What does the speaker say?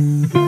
Bye.